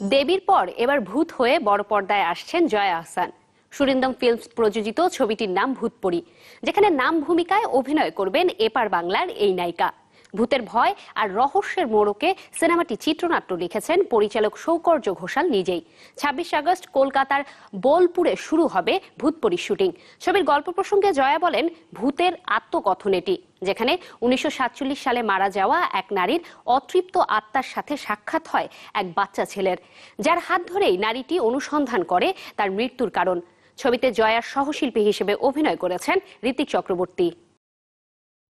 দেবীর পর এবার ভূত হয়ে বড় পর্দায় আসছেন জয়া আহসান। সুরিন্দম ফিল্মস প্রযোজিত ছবিটির নাম ভূতপরি, যেখানে নাম ভূমিকায় অভিনয় করবেন এপার বাংলার এই নায়িকা। ভূতের ভয় আর রহস্যের মোড়কে সিনেমাটি চিত্রনাট্য লিখেছেন পরিচালক সৌকর্য ঘোষাল নিজেই। ছাব্বিশ আগস্ট কলকাতার বোলপুরে শুরু হবে ভূতপরি শুটিং। ছবির গল্প প্রসঙ্গে জয়া বলেন, ভূতের আত্মকথন এটি। যেখানে উনিশশো সাতচল্লিশ সালে মারা যাওয়া এক নারীর অতৃপ্ত আত্মার সাথে সাক্ষাৎ হয় এক বাচ্চা ছেলের, যার হাত ধরেই নারীটি অনুসন্ধান করে তার মৃত্যুর কারণ। ছবিতে জয়ার সহশিল্পী হিসেবে অভিনয় করেছেন ঋতিক চক্রবর্তী।